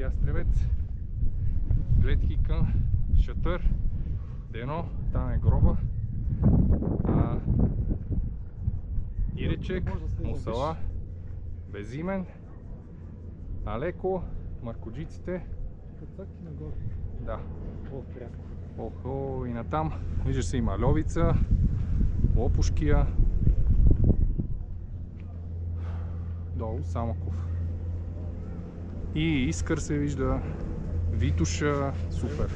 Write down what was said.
ястребец, гледки към Шатър, Дено, там е гроба, а, Иречек, Мусала, Безимен, Алеко, Маркоджиците, Кацак и нагоре. да. Охо, и натам, вижда се има Льовица, Лопушкия, долу Самоков. И Искър се вижда, Витуша, супер.